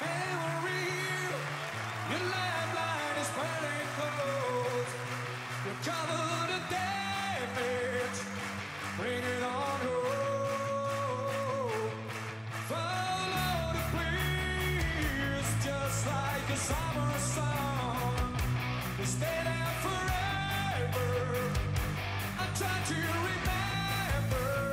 Your lifeline is close. Covered in damage. On. Follow the breeze, just like summer. We stay there forever. I try to remember.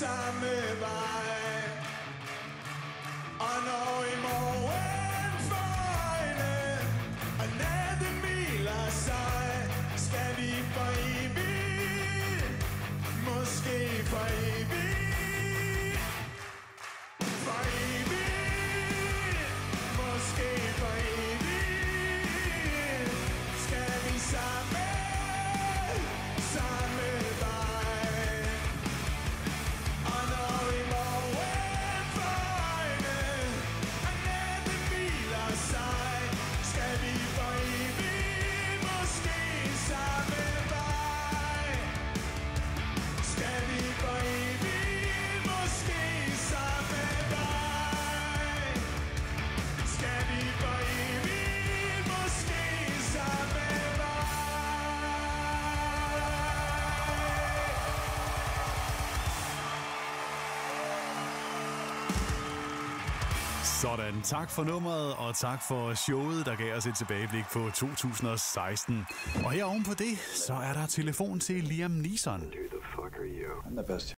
samme vej. Og når i morgen føjne Og natten hviler sig Skal vi for evigt Måske for evigt Sådan, tak for nummeret, og tak for showet, der gav os et tilbageblik på 2016. Og her oven på det, så er der telefon til Liam Neeson. Who the fuck are you? I'm the best